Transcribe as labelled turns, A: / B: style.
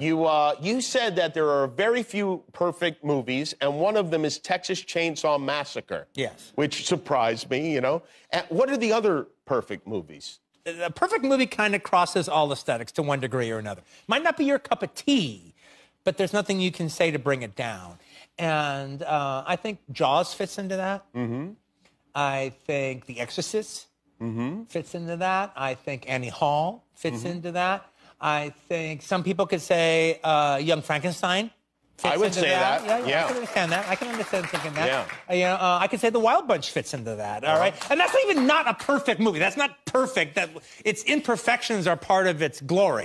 A: You uh, you said that there are very few perfect movies, and one of them is Texas Chainsaw Massacre.
B: Yes.
A: Which surprised me, you know. And what are the other perfect movies?
B: a perfect movie kind of crosses all aesthetics to one degree or another. Might not be your cup of tea, but there's nothing you can say to bring it down. And uh, I think Jaws fits into that. Mm-hmm. I think The Exorcist
A: Mm-hmm.
B: fits into that. I think Annie Hall fits
A: Mm-hmm.
B: into that. I think some people could say uh, Young Frankenstein. Fits
A: I would
B: into
A: say that,
B: Yeah, yeah,
A: yeah.
B: I can understand that. I can understand thinking that.
A: Yeah.
B: Uh, you know, uh, I could say The Wild Bunch fits into that. All right, and that's not even not a perfect movie. That's not perfect. That its imperfections are part of its glory.